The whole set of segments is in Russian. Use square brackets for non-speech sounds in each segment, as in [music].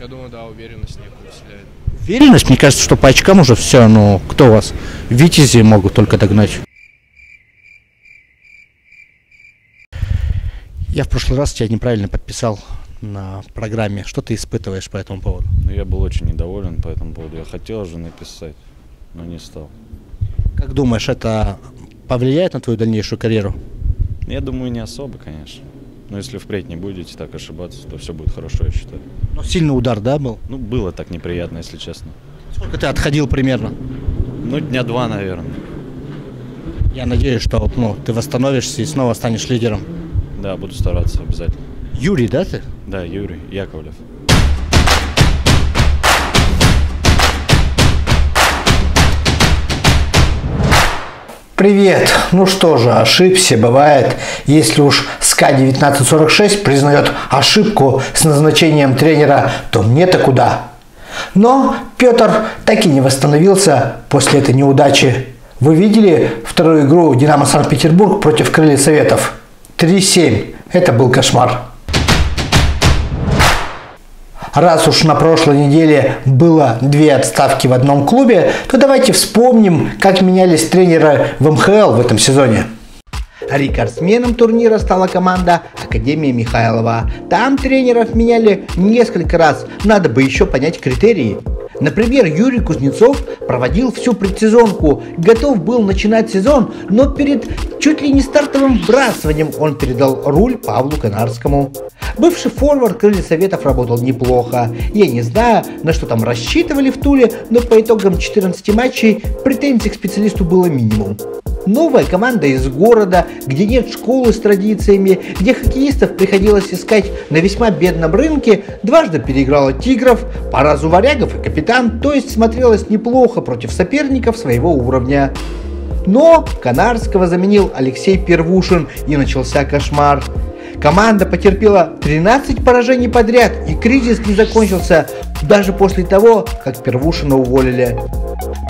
Я думаю, да, уверенность некую вселяет. Уверенность? Мне кажется, что по очкам уже все, ну, кто у вас? Витязи могут только догнать. Я в прошлый раз тебя неправильно подписал на программе. Что ты испытываешь по этому поводу? Ну, я был очень недоволен по этому поводу. Я хотел же написать, но не стал. Как думаешь, это повлияет на твою дальнейшую карьеру? Я думаю, не особо, конечно. Но если впредь не будете так ошибаться, то все будет хорошо, я считаю. Ну, сильный удар, да, был? Ну, было так неприятно, если честно. Сколько ты отходил примерно? Ну, дня два, наверное. Я надеюсь, что ну, ты восстановишься и снова станешь лидером. Да, буду стараться обязательно. Юрий, да, ты? Да, Юрий Яковлев. Привет! Ну что же, ошибся, бывает. Если уж СКА-1946 признает ошибку с назначением тренера, то мне-то куда? Но Петр так и не восстановился после этой неудачи. Вы видели вторую игру «Динамо Санкт-Петербург» против Крылья Советов? 3-7. Это был кошмар. Раз уж на прошлой неделе было две отставки в одном клубе, то давайте вспомним, как менялись тренеры в МХЛ в этом сезоне. Рекордсменом турнира стала команда Академия Михайлова. Там тренеров меняли несколько раз, надо бы еще понять критерии. Например, Юрий Кузнецов проводил всю предсезонку, готов был начинать сезон, но перед чуть ли не стартовым вбрасыванием он передал руль Павлу Канарскому. Бывший форвард Крылья Советов работал неплохо. Я не знаю, на что там рассчитывали в Туле, но по итогам 14 матчей претензий к специалисту было минимум. Новая команда из города, где нет школы с традициями, где хоккеистов приходилось искать на весьма бедном рынке, дважды переиграла «Тигров», по разу «Варягов» и «Капитан», то есть смотрелась неплохо против соперников своего уровня. Но Канарского заменил Алексей Первушин и начался кошмар. Команда потерпела 13 поражений подряд, и кризис не закончился даже после того, как Первушина уволили.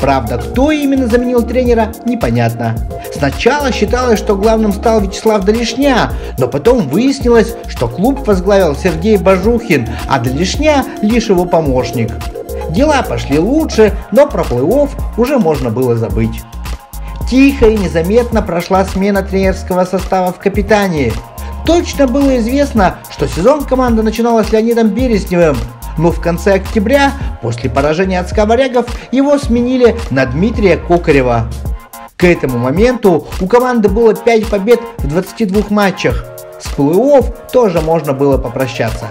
Правда, кто именно заменил тренера, непонятно. Сначала считалось, что главным стал Вячеслав Долешня, но потом выяснилось, что клуб возглавил Сергей Бажухин, а Долешня лишь его помощник. Дела пошли лучше, но про плей-офф уже можно было забыть. Тихо и незаметно прошла смена тренерского состава в капитане. Точно было известно, что сезон команда начинала с Леонидом Березневым, но в конце октября, после поражения от сковорягов, его сменили на Дмитрия Кокарева. К этому моменту у команды было 5 побед в 22 матчах. С плей-офф тоже можно было попрощаться.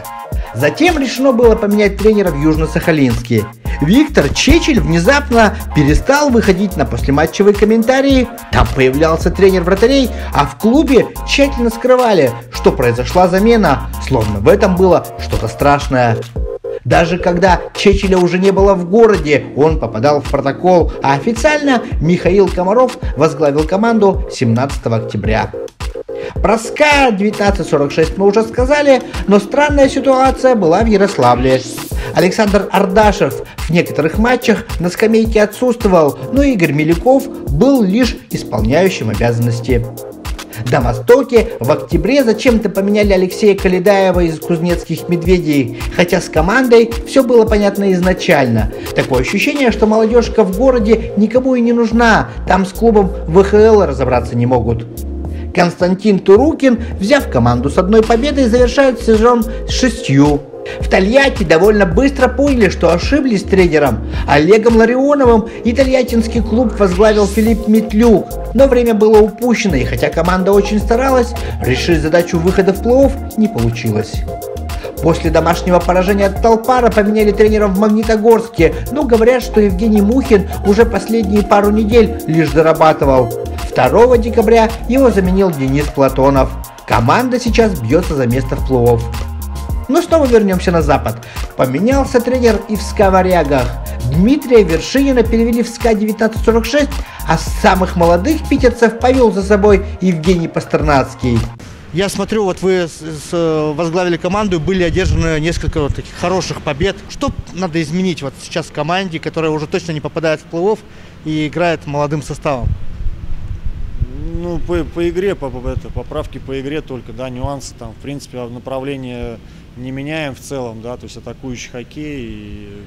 Затем решено было поменять тренера в Южно-Сахалинске. Виктор Чечель внезапно перестал выходить на послематчевые комментарии. Там появлялся тренер вратарей, а в клубе тщательно скрывали, что произошла замена, словно в этом было что-то страшное. Даже когда Чечеля уже не было в городе, он попадал в протокол, а официально Михаил Комаров возглавил команду 17 октября. Про СКА 1946 мы уже сказали, но странная ситуация была в Ярославле. Александр Ардашев в некоторых матчах на скамейке отсутствовал, но Игорь Меляков был лишь исполняющим обязанности. На Востоке в октябре зачем-то поменяли Алексея Каледаева из Кузнецких Медведей, хотя с командой все было понятно изначально. Такое ощущение, что молодежка в городе никому и не нужна, там с клубом ВХЛ разобраться не могут. Константин Турукин, взяв команду с одной победой, завершает сезон с шестью. В Тольятти довольно быстро поняли, что ошиблись тренером. Олегом Ларионовым итальятинский клуб возглавил Филипп Метлюк. Но время было упущено, и хотя команда очень старалась, решить задачу выхода в плей-офф не получилось. После домашнего поражения от Толпара поменяли тренера в Магнитогорске, но говорят, что Евгений Мухин уже последние пару недель лишь зарабатывал. 2 декабря его заменил Денис Платонов. Команда сейчас бьется за место в плей-офф. Но снова вернемся на запад. Поменялся тренер и в Сковорягах. Дмитрия Вершинина перевели в СКА-1946, а самых молодых питерцев повел за собой Евгений Пастернацкий. Я смотрю, вот вы возглавили команду, были одержаны несколько вот таких хороших побед. Что надо изменить вот сейчас в команде, которая уже точно не попадает в плей-офф и играет молодым составом? Ну, по, по игре, по, по, это, поправки по игре только, да, нюансы там, в принципе, направление не меняем в целом, да, то есть атакующий хоккей и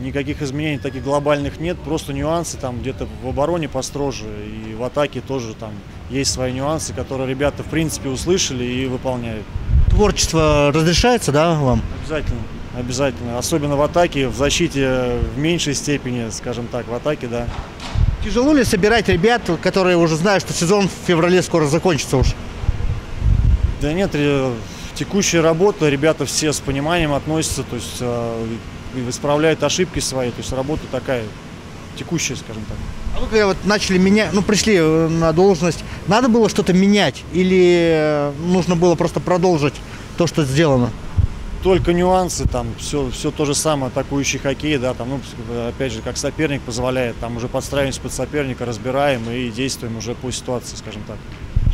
никаких изменений таких глобальных нет, просто нюансы там где-то в обороне построже и в атаке тоже там есть свои нюансы, которые ребята в принципе услышали и выполняют. Творчество разрешается, да, вам? Обязательно, обязательно, особенно в атаке, в защите в меньшей степени, скажем так, в атаке, да. Тяжело ли собирать ребят, которые уже знают, что сезон в феврале скоро закончится уж? Да нет, текущая работа, ребята все с пониманием относятся, то есть э, исправляют ошибки свои, то есть работа такая текущая, скажем так. А вы когда вот начали менять, ну пришли э, на должность, надо было что-то менять или э, нужно было просто продолжить то, что сделано? Только нюансы, там все, все то же самое, атакующий хоккей, да, там, ну, опять же, как соперник позволяет, там уже подстраиваемся под соперника, разбираем и действуем уже по ситуации, скажем так.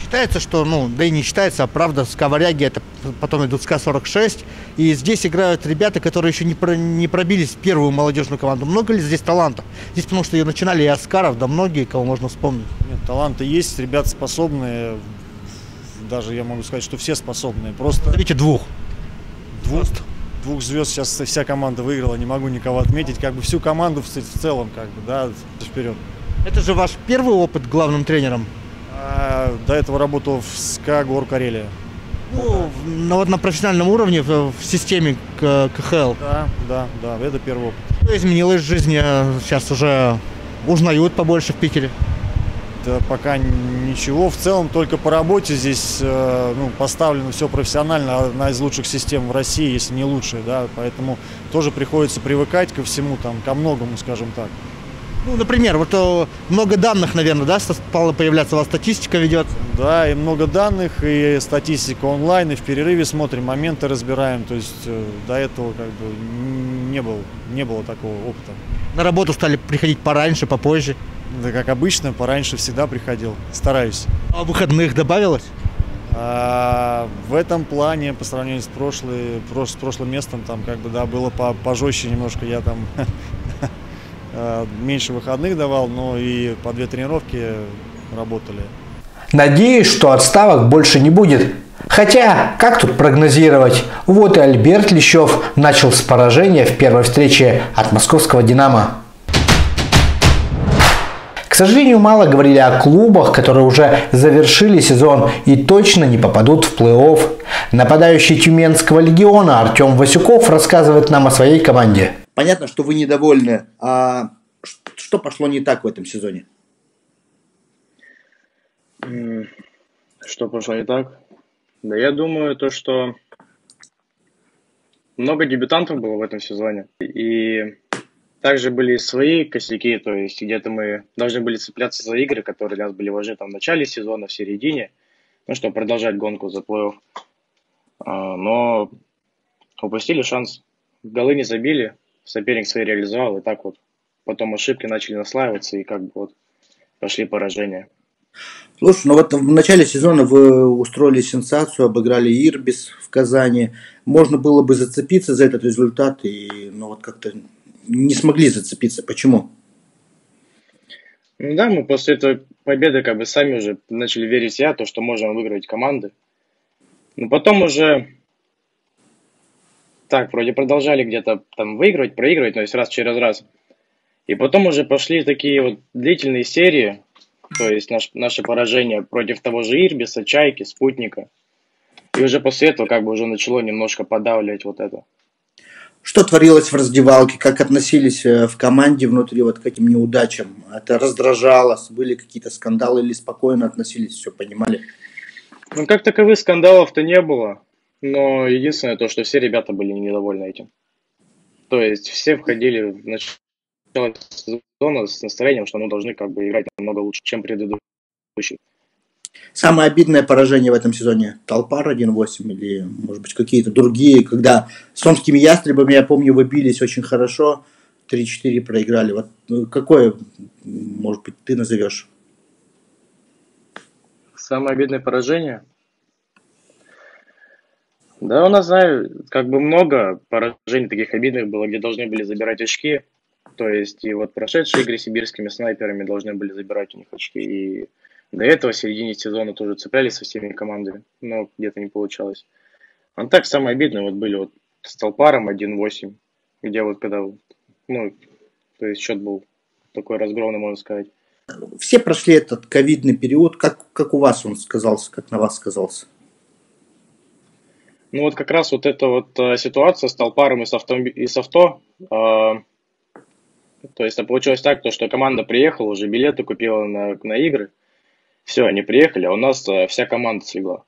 Считается, что, ну, да и не считается, а правда, Сковаряги, это потом идут СКА-46, и здесь играют ребята, которые еще не, про, не пробились в первую молодежную команду. Много ли здесь талантов? Здесь потому что ее начинали и Аскаров, да многие, кого можно вспомнить. Нет, таланты есть, ребята способные, даже я могу сказать, что все способные, просто... Видите, двух. Двух, двух звезд сейчас вся команда выиграла, не могу никого отметить, как бы всю команду в, в целом, как бы, да, вперед. Это же ваш первый опыт главным тренером? А, до этого работал в СКА Гор Карелия. Ну, на, вот на профессиональном уровне в, в системе КХЛ. Да, да, да, это первый опыт. Что изменилось в жизни? Сейчас уже узнают побольше в Питере? Да пока ничего. В целом только по работе здесь э, ну, поставлено все профессионально. Одна из лучших систем в России, если не лучшая, да. Поэтому тоже приходится привыкать ко всему, там, ко многому, скажем так. Ну, например, вот о, э, много данных, наверное, да, стало появляться, у вас статистика ведет? Да, и много данных, и статистика онлайн, и в перерыве смотрим, моменты разбираем. То есть э, до этого как бы не было, не было такого опыта. На работу стали приходить пораньше, попозже? Да, как обычно, пораньше всегда приходил, стараюсь. А выходных добавилось? А, в этом плане, по сравнению с, прошлой, с прошлым местом, там как бы, да, было по, пожестче немножко, я там [laughs] меньше выходных давал, но и по две тренировки работали. Надеюсь, что отставок больше не будет. Хотя, как тут прогнозировать? Вот и Альберт Лещев начал с поражения в первой встрече от московского «Динамо». К сожалению, мало говорили о клубах, которые уже завершили сезон и точно не попадут в плей-офф. Нападающий Тюменского легиона Артем Васюков рассказывает нам о своей команде. Понятно, что вы недовольны. А что пошло не так в этом сезоне? Что пошло не так? Да я думаю, то, что много дебютантов было в этом сезоне. И также были свои косяки, то есть где-то мы должны были цепляться за игры, которые для нас были важны там, в начале сезона, в середине, ну, чтобы продолжать гонку за плей-офф. А, но упустили шанс. Голы не забили, соперник свои реализовал, и так вот потом ошибки начали наслаиваться, и как бы вот пошли поражения. Слушай, ну вот в начале сезона вы устроили сенсацию, обыграли Ирбис в Казани. Можно было бы зацепиться за этот результат, и ну вот как-то не смогли зацепиться. Почему? Ну да, мы после этой победы как бы сами уже начали верить в себя, то, что можем выиграть команды. Но потом уже так, вроде продолжали где-то там выигрывать, проигрывать, то есть раз через раз. И потом уже пошли такие вот длительные серии, то есть наш, наше поражение против того же Ирбиса, Чайки, Спутника. И уже после этого как бы уже начало немножко подавлять вот это. Что творилось в раздевалке? Как относились э, в команде внутри вот к этим неудачам? Это раздражало? Были какие-то скандалы или спокойно относились, все понимали? Ну, как таковых скандалов-то не было. Но единственное то, что все ребята были недовольны этим. То есть все входили в начало сезона с настроением, что мы должны как бы играть намного лучше, чем предыдущий. Самое обидное поражение в этом сезоне Толпар 1-8 или, может быть, какие-то другие, когда с омскими ястребами, я помню, вы бились очень хорошо, 3-4 проиграли. Вот ну, какое, может быть, ты назовешь? Самое обидное поражение? Да, у нас, знаю, как бы много поражений таких обидных было, где должны были забирать очки. То есть, и вот прошедшие игры сибирскими снайперами должны были забирать у них очки. И До этого в середине сезона тоже цеплялись со всеми командами, но где-то не получалось. А так самое обидное вот были вот с Толпаром 1-8, где вот когда, ну, то есть счет был такой разгромный, можно сказать. Все прошли этот ковидный период. Как, как у вас он сказался, как на вас сказался? Ну вот как раз вот эта вот э, ситуация с Толпаром и с, авто, и с авто, э, то есть получилось так, то, что команда приехала, уже билеты купила на, на игры, все, они приехали, а у нас э, вся команда слегла.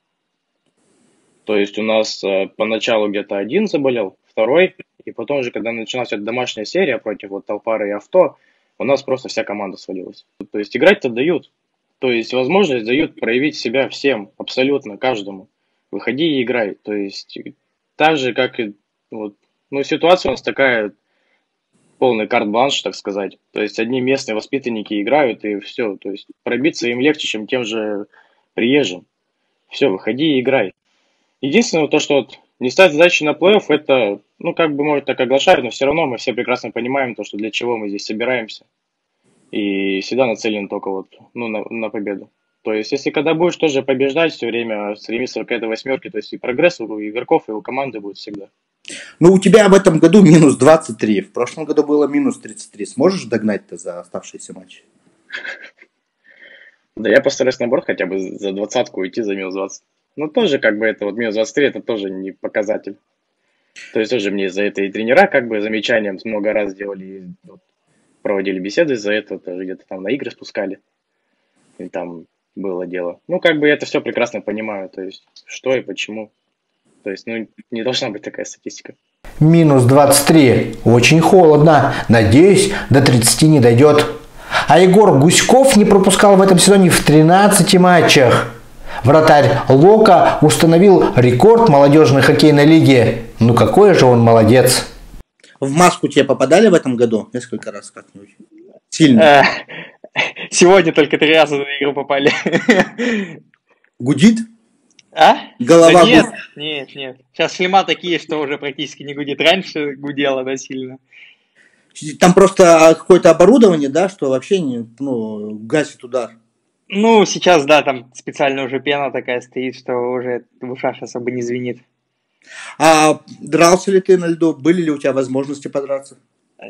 То есть у нас э, поначалу где-то один заболел, второй, и потом уже, когда началась эта домашняя серия против вот Толпара и авто, у нас просто вся команда свалилась. То есть играть-то дают. То есть возможность дают проявить себя всем, абсолютно каждому. Выходи и играй. То есть так же, как и вот, ну, ситуация у нас такая, полный карт-бланш, так сказать. То есть одни местные воспитанники играют, и все. То есть пробиться им легче, чем тем же приезжим. Все, выходи и играй. Единственное, то, что вот не ставить задачи на плей-офф, это, ну, как бы, может, так оглашать, но все равно мы все прекрасно понимаем то, что для чего мы здесь собираемся. И всегда нацелен только вот, ну, на, на победу. То есть, если когда будешь тоже побеждать все время, стремиться к этой восьмерке, то есть и прогресс у игроков, и у команды будет всегда. Ну, у тебя в этом году минус 23. В прошлом году было минус 33. Сможешь догнать-то за оставшиеся матчи? Да я постараюсь наоборот хотя бы за двадцатку уйти за минус 20. Ну, тоже как бы это вот минус 23, это тоже не показатель. То есть тоже мне за это и тренера как бы замечанием много раз делали, и вот, проводили беседы за это, тоже где-то там на игры спускали. И там было дело. Ну, как бы я это все прекрасно понимаю, то есть что и почему. То есть, ну, не должна быть такая статистика. Минус 23. Очень холодно. Надеюсь, до 30 не дойдет. А Егор Гуськов не пропускал в этом сезоне в 13 матчах. Вратарь Лока установил рекорд молодежной хоккейной лиги. Ну какой же он молодец. В маску тебе попадали в этом году несколько раз как-нибудь? Сильно? Сегодня только три раза на игру попали. Гудит? А? Голова да нет, гудит? нет, нет. Сейчас шлема такие, что уже практически не гудит. Раньше гудело, да, сильно. Там просто какое-то оборудование, да, что вообще не, ну, гасит удар. Ну, сейчас, да, там специально уже пена такая стоит, что уже в ушах особо не звенит. А дрался ли ты на льду? Были ли у тебя возможности подраться?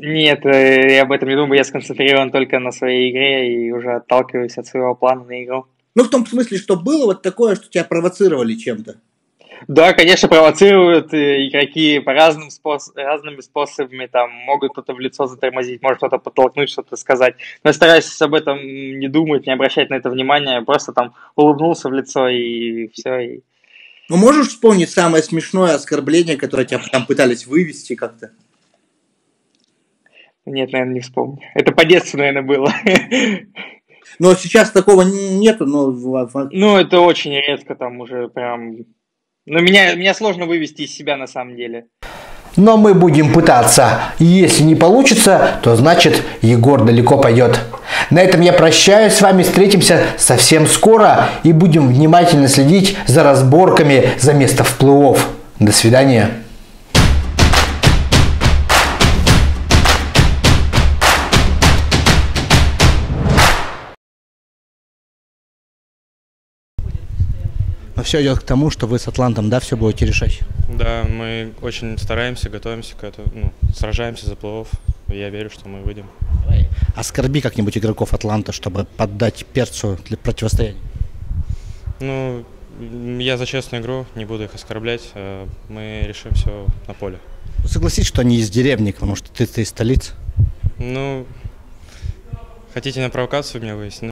Нет, э, я об этом не думаю, я сконцентрирован только на своей игре и уже отталкиваюсь от своего плана на игру. Ну, в том смысле, что было вот такое, что тебя провоцировали чем-то. Да, конечно, провоцируют э, игроки по разным спос... разными способами, там могут кто-то в лицо затормозить, может кто-то подтолкнуть, что-то сказать. Но я стараюсь об этом не думать, не обращать на это внимания, просто там улыбнулся в лицо и все. И... Ну, можешь вспомнить самое смешное оскорбление, которое тебя там пытались вывести как-то? Нет, наверное, не вспомню. Это по детству, наверное, было. [laughs] Но сейчас такого нету, но... Ну, это очень редко, там уже прям но меня, меня сложно вывести из себя на самом деле. Но мы будем пытаться. Если не получится, то значит Егор далеко пойдет. На этом я прощаюсь с вами, встретимся совсем скоро и будем внимательно следить за разборками за место в плей-офф. До свидания. Но все идет к тому, что вы с Атлантом, да, все будете решать. Да, мы очень стараемся, готовимся к этому, ну, сражаемся за плей Я верю, что мы выйдем. Оскорби как-нибудь игроков Атланта, чтобы поддать перцу для противостояния. Ну, я за честную игру, не буду их оскорблять. Э, мы решим все на поле. Согласись, что они из деревни, потому что ты, ты из столицы. Ну, хотите на провокацию меня выяснить?